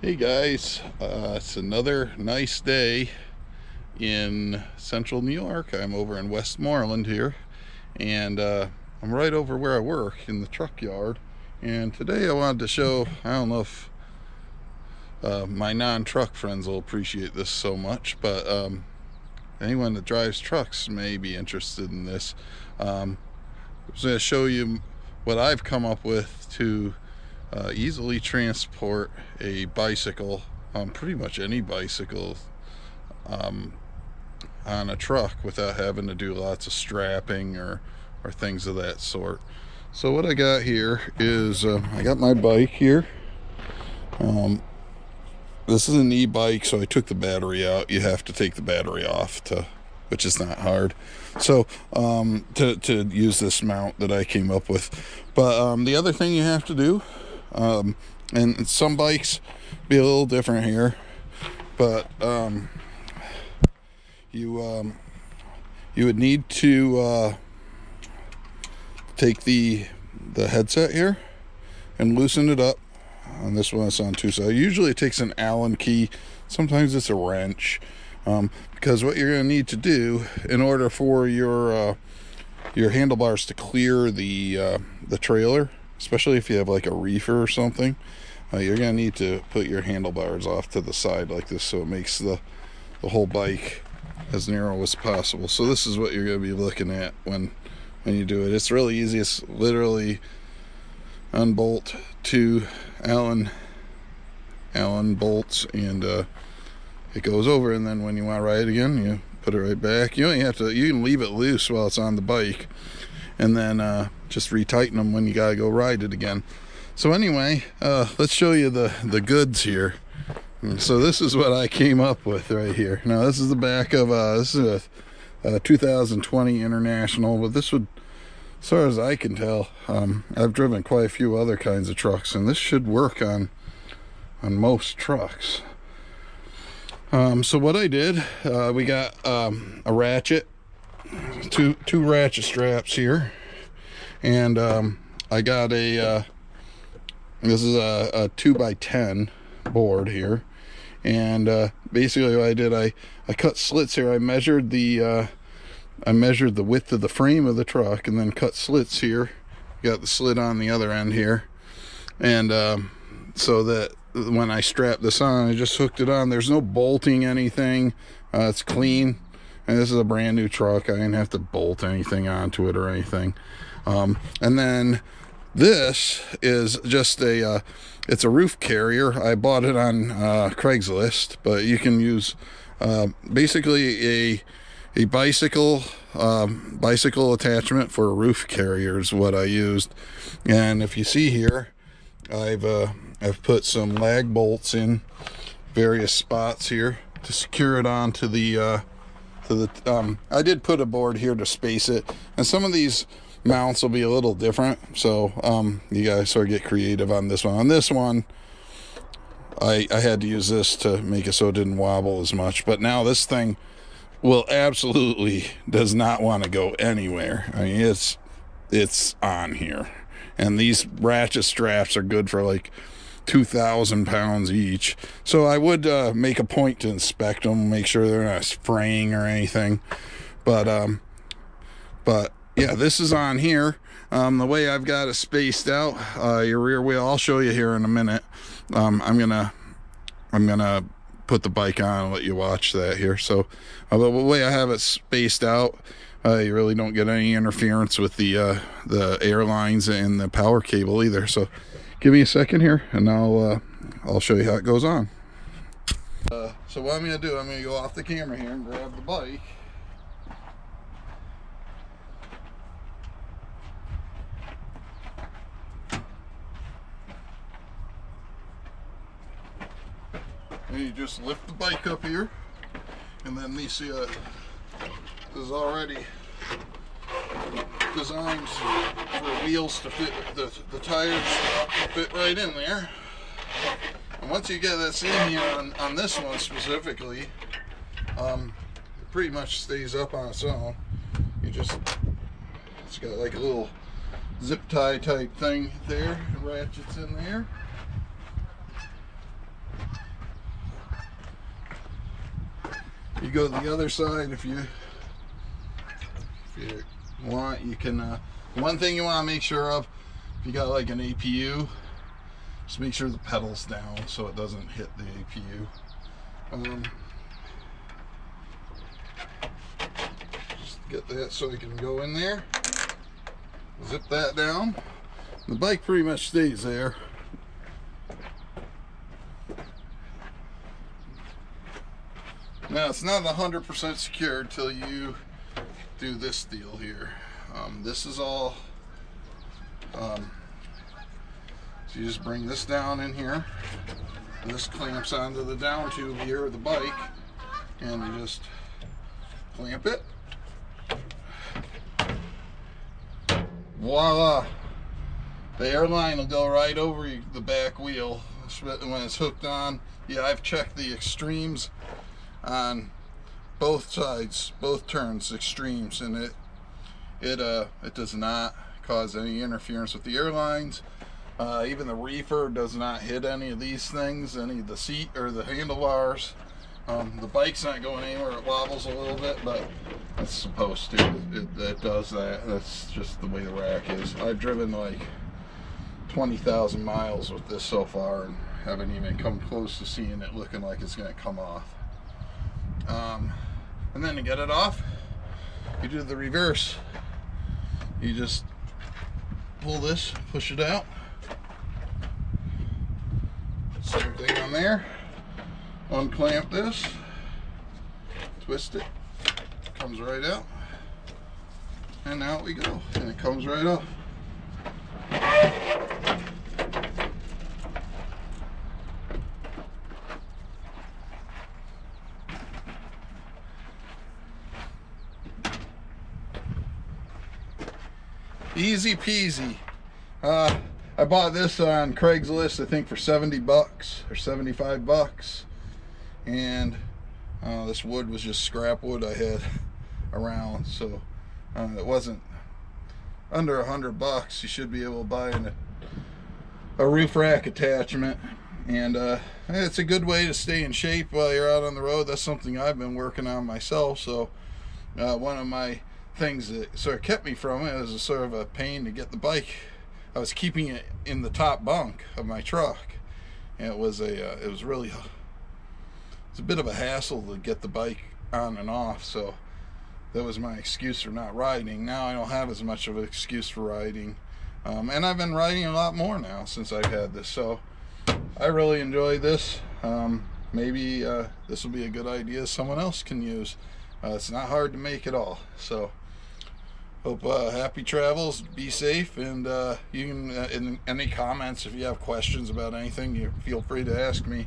Hey guys, uh, it's another nice day in central New York. I'm over in Westmoreland here and uh, I'm right over where I work in the truck yard and today I wanted to show, I don't know if uh, my non-truck friends will appreciate this so much but um, anyone that drives trucks may be interested in this. Um, I'm going to show you what I've come up with to uh, easily transport a bicycle, um, pretty much any bicycle, um, on a truck without having to do lots of strapping or, or things of that sort. So what I got here is, uh, I got my bike here. Um, this is an e-bike, so I took the battery out. You have to take the battery off to, which is not hard. So um, to, to use this mount that I came up with. But um, the other thing you have to do um, and some bikes be a little different here but um, you um, you would need to uh, take the the headset here and loosen it up. On this one it's on two sides usually it takes an allen key. Sometimes it's a wrench. Um, because what you're going to need to do in order for your uh, your handlebars to clear the uh, the trailer especially if you have like a reefer or something uh, you're gonna need to put your handlebars off to the side like this so it makes the the whole bike as narrow as possible. So this is what you're gonna be looking at when when you do it. It's really easy. It's literally unbolt two allen allen bolts and uh, it goes over and then when you want to ride again you put it right back. You only have to you can leave it loose while it's on the bike and then uh, just retighten them when you gotta go ride it again. So anyway uh, let's show you the the goods here. So this is what I came up with right here. Now this is the back of uh, this is a, a 2020 International but this would as far as I can tell um, I've driven quite a few other kinds of trucks and this should work on on most trucks um, so what I did uh, we got um, a ratchet two two ratchet straps here. And um, I got a uh, this is a, a two by ten board here. And uh, basically what I did I I cut slits here. I measured the uh, I measured the width of the frame of the truck and then cut slits here. Got the slit on the other end here. And um, so that when I strapped this on I just hooked it on. There's no bolting anything. Uh, it's clean. And this is a brand new truck. I didn't have to bolt anything onto it or anything. Um, and then this is just a uh, it's a roof carrier. I bought it on uh, Craigslist but you can use uh, basically a a bicycle um, bicycle attachment for a roof carrier is what I used. And if you see here I've uh, I've put some lag bolts in various spots here to secure it onto the uh, to the um, I did put a board here to space it and some of these mounts will be a little different. So um, you guys sort of get creative on this one. On this one I, I had to use this to make it so it didn't wobble as much but now this thing will absolutely does not want to go anywhere. I mean it's it's on here. And these ratchet straps are good for like 2,000 pounds each. So I would uh, make a point to inspect them, make sure they're not fraying or anything. But, um, but yeah, this is on here. Um, the way I've got it spaced out, uh, your rear wheel, I'll show you here in a minute. Um, I'm gonna, I'm gonna put the bike on and let you watch that here. So uh, the way I have it spaced out, uh, you really don't get any interference with the uh, the airlines and the power cable either. So give me a second here and I'll uh, I'll show you how it goes on. Uh, so what I'm to do, I'm to go off the camera here and grab the bike. And you just lift the bike up here and then these see uh, this is already designed wheels to fit the, the tires fit right in there. And once you get this in here on, on this one specifically, um, it pretty much stays up on its own. You just, it's got like a little zip tie type thing there, ratchets in there. You go to the other side if you, if you want, you can uh, one thing you want to make sure of if you got like an APU just make sure the pedal's down so it doesn't hit the APU um, just get that so you can go in there. Zip that down. The bike pretty much stays there. Now it's not 100% secure until you do this deal here. Um, this is all, um, so you just bring this down in here. This clamps onto the down tube here of the bike and you just clamp it. Voila! The airline will go right over the back wheel when it's hooked on. Yeah, I've checked the extremes on both sides, both turns, extremes, and it it uh it does not cause any interference with the airlines. Uh, even the reefer does not hit any of these things, any of the seat or the handlebars. Um, the bike's not going anywhere. It wobbles a little bit, but it's supposed to. It, it does that. That's just the way the rack is. I've driven like 20,000 miles with this so far and haven't even come close to seeing it looking like it's going to come off. Um, and then to get it off, you do the reverse. You just pull this, push it out. Same thing on there. Unclamp this, twist it, comes right out. And out we go. And it comes right off. Easy peasy. Uh, I bought this on Craigslist, I think for 70 bucks or 75 bucks. And uh, this wood was just scrap wood I had around. So uh, it wasn't under a hundred bucks. You should be able to buy an, a roof rack attachment. And uh, it's a good way to stay in shape while you're out on the road. That's something I've been working on myself. So uh, one of my things that sort of kept me from it. It was a sort of a pain to get the bike. I was keeping it in the top bunk of my truck, and it was a uh, it was really it's a bit of a hassle to get the bike on and off. So that was my excuse for not riding. Now I don't have as much of an excuse for riding, um, and I've been riding a lot more now since I've had this. So I really enjoy this. Um, maybe uh, this will be a good idea someone else can use. Uh, it's not hard to make at all. So hope uh, happy travels. Be safe and uh, you can uh, in any comments if you have questions about anything you feel free to ask me